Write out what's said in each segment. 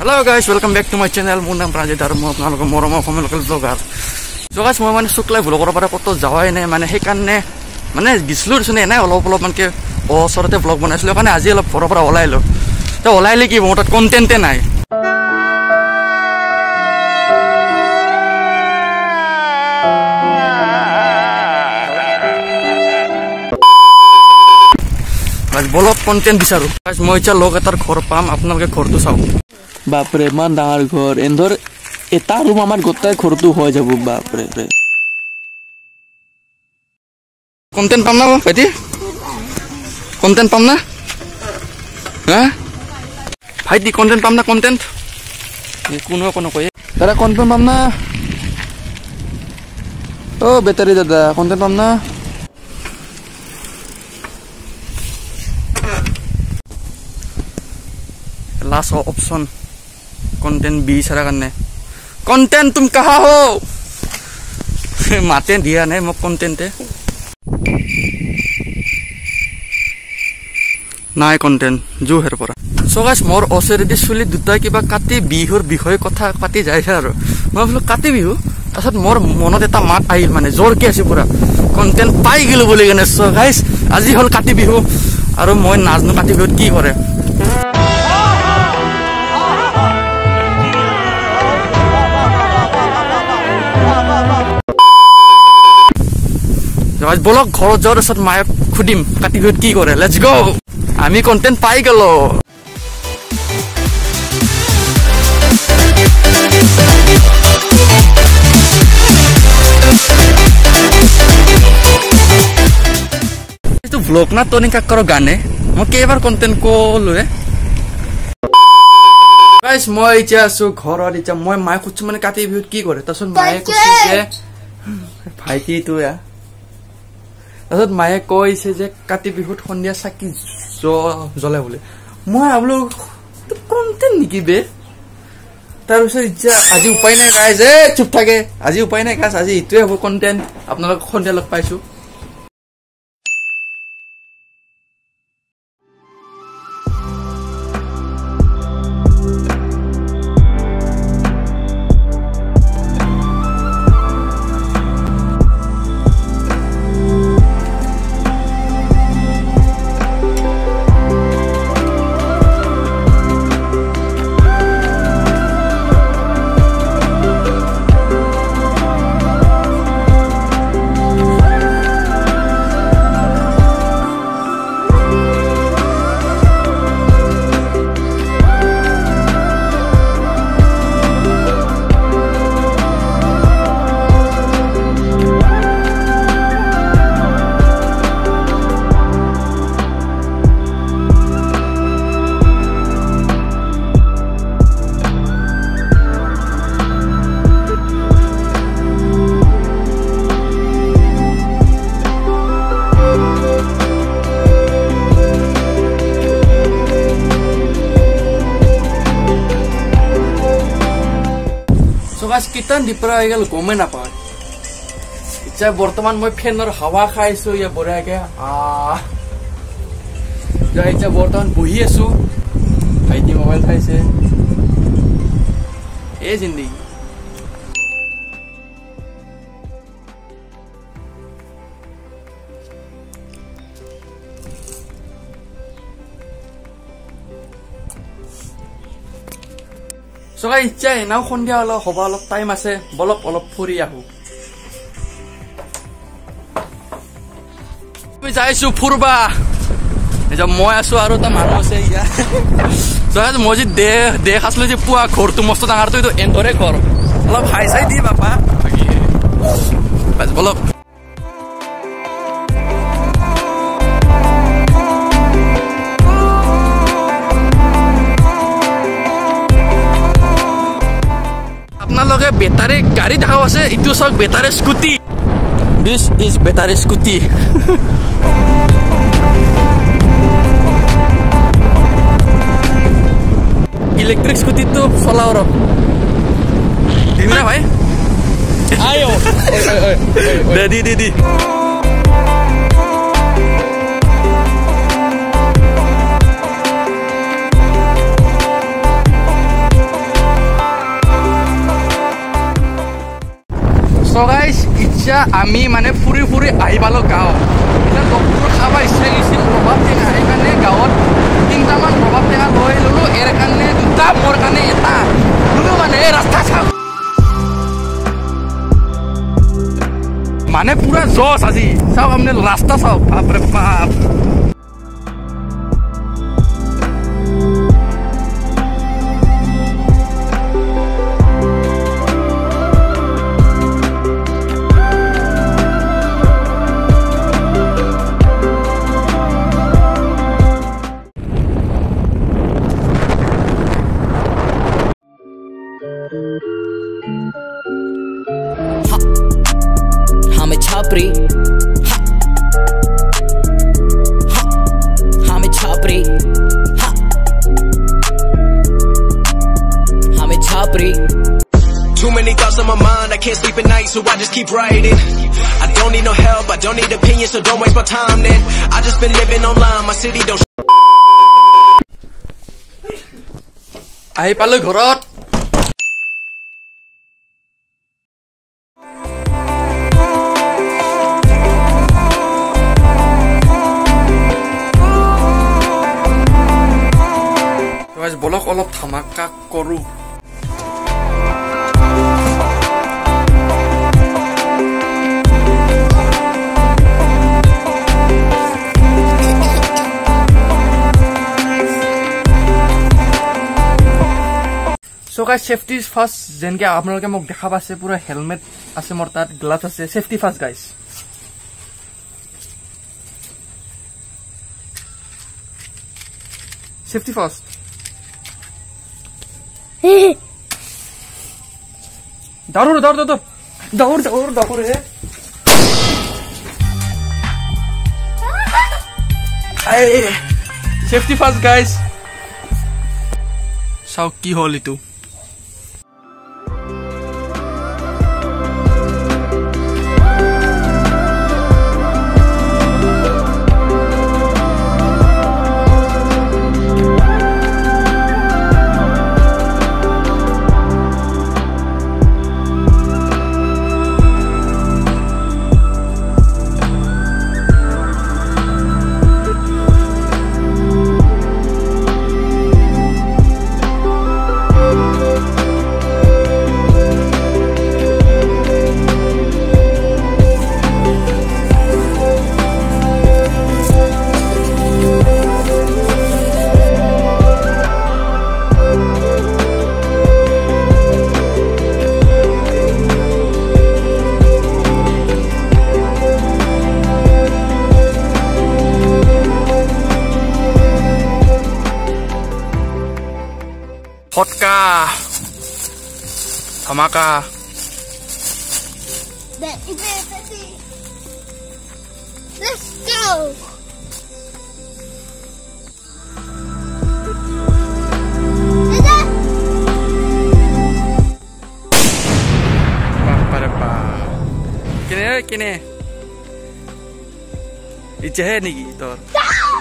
Hello' guys welcome back to my channel মোৰ নাম প্ৰাঞ্জিত আৰু মই আপোনালোকৰ মৰমৰ Asomiya local blogger so' guys মই মানে শুক্লাই ভ্লগৰ পৰা ক'তো যোৱাই নাই মানে সেইকাৰণে মানে দিছিলোঁ দেচোন এনেই অলপ অলপমানকৈ ওচৰতে ব্লগ বনাইছিলোঁ সেইকাৰণে আজি অলপ ঘৰৰ পৰা ওলাইলোঁ। তো ওলাইলে কি মোৰ তাত কণ্টেণ্টে নাই। বলক কণ্টেণ্ট বিচাৰোঁ। গাইজ মই এতিয়া লগ এটাৰ ঘৰ পাম আপোনালোকে ঘৰটো চাওক। বাপৰে ইমান ডাঙৰ ঘৰ। এন্ধৰ এটা ৰুম আমাৰ গোটেই ঘৰটো হৈ যাব বাপৰে কণ্টেণ্ট পাম না ভাইটি? কণ্টেণ্ট পাম না? হা? ভাইটি কণ্টেণ্ট পাম না কণ্টেণ্ট কোনো একো নকয়। দাদা কণ্টেণ্ট পাম না? অ' বেটাৰী দাদা কণ্টেণ্ট পাম না? লাষ্ট অপশ্যন কণ্টেণ্ট বিচাৰাৰ কাৰণে। কণ্টেণ্ট তুম কাহা হো? মাতে দিয়া নাই মোক কণ্টেণ্টে নাই কণ্টেণ্ট জোহেৰ পৰা। চ' গাইছ মোৰ ওচৰেদি চলি দুটাই কিবা কাতি বিহুৰ বিষয়ে কথা পাতি যাইছে আৰু। মই বোলো কাতি বিহু? তাৰপিছত মোৰ মনত এটা মাত আহিল মানে জোৰকে আছে পুৰা। কণ্টেণ্ট পাই গ'লো বুলি কেনে চ' গাইছ আজি হ'ল কাতি বিহু। আৰু মই নাজানো কাতি বিহুত কি কৰে। বলক ঘৰত যোৱাৰ পিছত মায়ে সুধিম কাতি বিহুত কি কৰে? লেটছ গ' আমি কণ্টেণ্ট পাই গ'লো। না টনি কাকৰ গানে? মই কেইবাৰ কণ্টেণ্ট ক'লোৱে। গাইজ মই এতিয়া আছো ঘৰত এতিয়া মই মায়ে সুধিছো মানে কাতি বিহুত কি কৰে? তাৰপিছত মায়ে কৈছে যে ভাইটিটো তাৰপিছত মায়ে কৈছে যে কাতি বিহুত সন্ধিয়া চাকি জ্বলে বুলি। মই ভাবলো কণ্টেণ্ট নেকি বে? তাৰপিছত এতিয়া আজি উপায় নাই গাইজ এ চুপ থাকে। আজি উপায় নাই গাছ আজি এইটোৱে হ'ব কণ্টেণ্ট আপোনালোক সন্ধিয়া লগ পাইছো। চকাচ কিতান দিপৰা হৈ গ'ল গমেই নাপায় এতিয়া বৰ্তমান মই ফেনৰ হাৱা খাই আছো ইয়াত বঢ়িয়াকে আহ এতিয়া বৰ্তমান বহি আছো। ভাইটি মোবাইল চাইছে। এই জিন্দগী। চকা ইচ্ছা এনেও সন্ধিয়া অলপ হ'ব অলপ টাইম আছে বলক অলপ ফুৰি আহো। আমি যাইছো ফুৰবা। মই আছো আৰু এটা মানুহ আছে ইয়াত মই যে দেহ দেহ আছিলো যে পুৱা ঘৰটো মস্ত ডাঙৰটো এইটো এন্দৰে ঘৰ। অলপ হাই চাই দি বাপা বলক আপোনালোকে বেটাৰী গাড়ী দেখাও আছে এইটো চাওক battery scooty. This is battery scooty. Electric স্কুটিটো চলাও ৰ দিবি না ভাই? দে দি দি দি। এতিয়া আমি মানে ফুৰি ফুৰি আহি পালোঁ গাঁও এতিয়া লগবোৰ খাব ইচ্ছা গৈছিল ৰবাব টেঙা সেইকাৰণে গাঁৱত তিনিটামান ৰবাব টেঙা লৈ ল'লোঁ ইয়াৰ কাৰণে দুটা মোৰ কাৰণে এটা। ল'লোঁ মানে ৰাস্তা চাওক মানে পুৰা জছ আজি। চাওক আপুনি ৰাস্তা চাওক। বাপৰে বাপ। my mind, I can't sleep at night, so I just keep writing. I don't need no help, I don't need opinions, so don't waste my time then. I just been living online, my city don't... Ahi, pala! Guys safety first যেনেকে আপোনালোকে মোক দেখা পাইছে পুৰা helmet আছে মোৰ তাত gloves আছে safety first guys safety first দৌৰ দৌৰ দৌৰ দৌৰ দৌৰ দৌৰ হে চেফটি ফাৰ্ষ্ট গাইজ চাওক কি হ'ল এইটো Tamaka. Tamaka. Let's go. Kini kini. Ijahe nih gitu. Tor.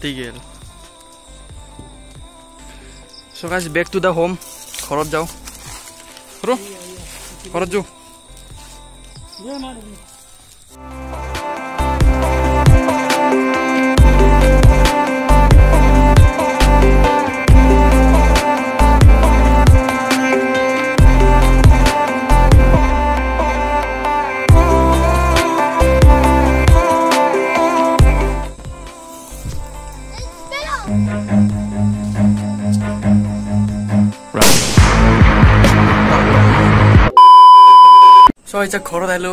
ফাটি গেল। চ' guys back to the home ঘৰত যাওঁ। ঘৰত যাওঁ। এতিয়া ঘৰত আহিলো।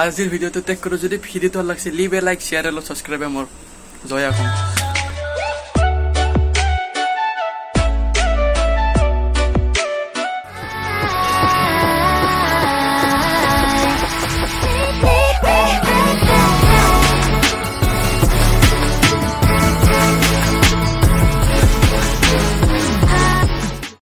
আজিৰ ভিডিঅ'টো টেক কৰোঁ যদি ভিডিঅ'টো ভাল লাগিছে লিভ এ লাইক শ্বেয়াৰ এলো ছাবস্ক্ৰাইব মোৰ। জয় আহোম